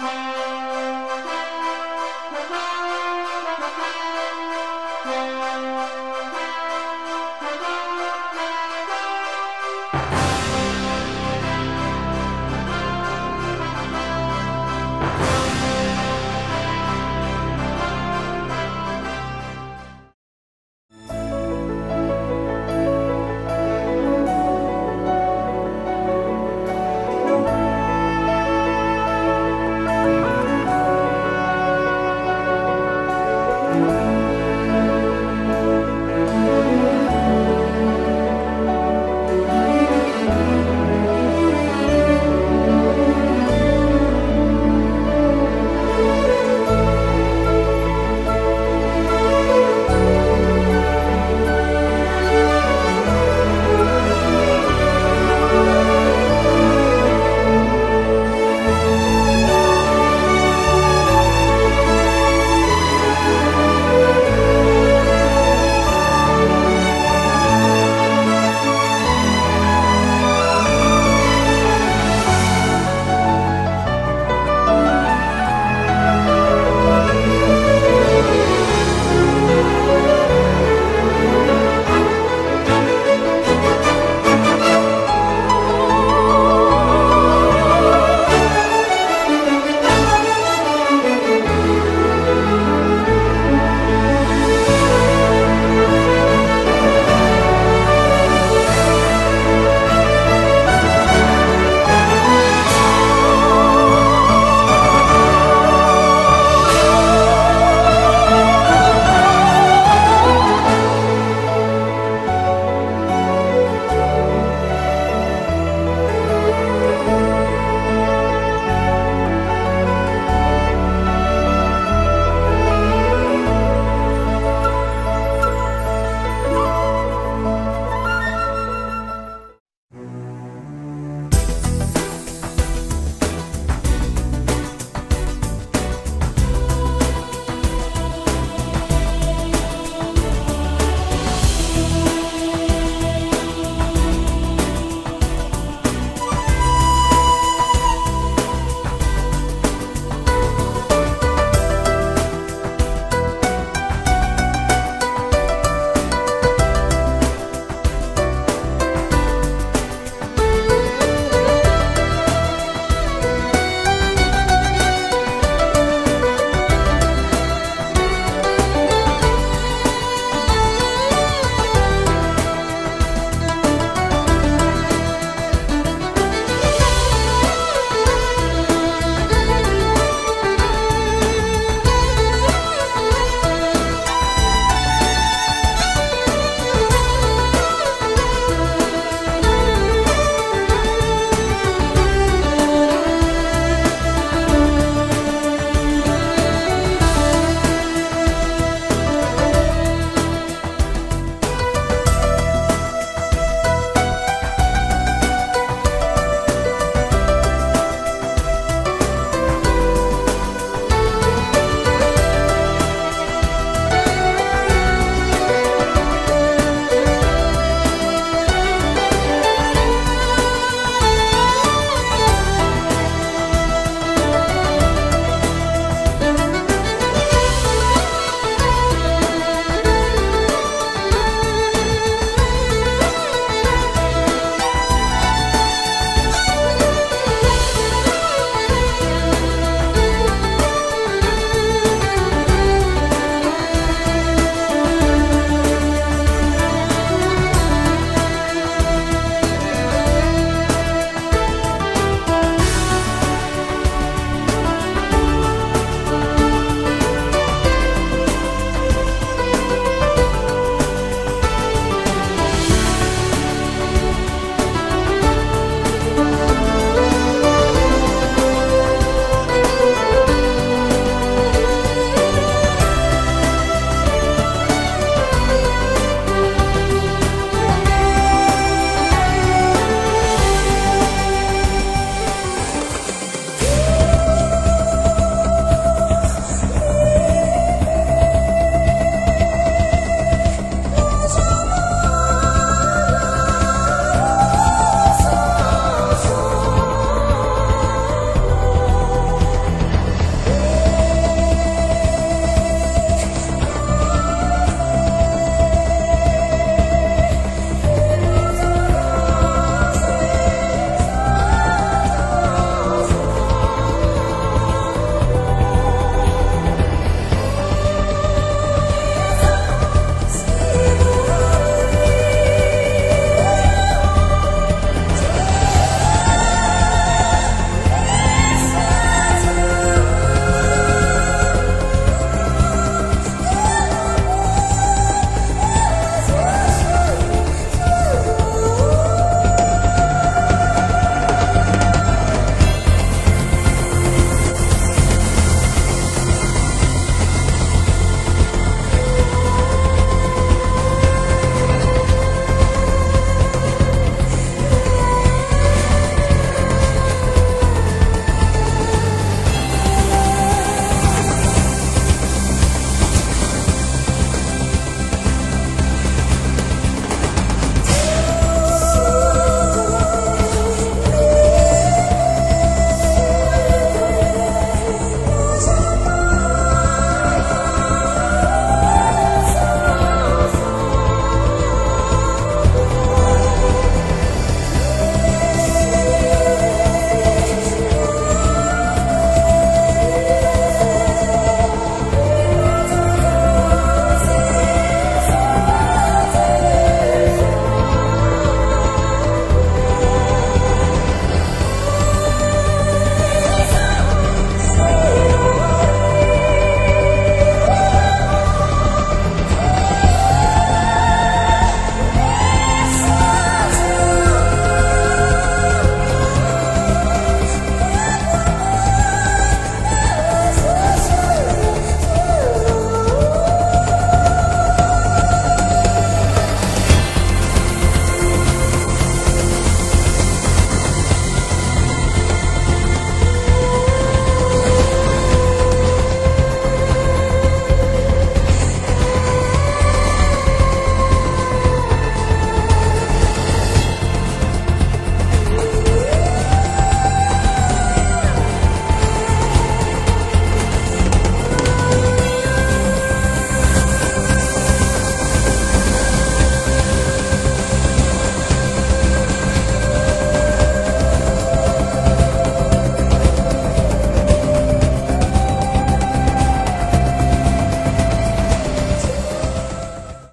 Bye.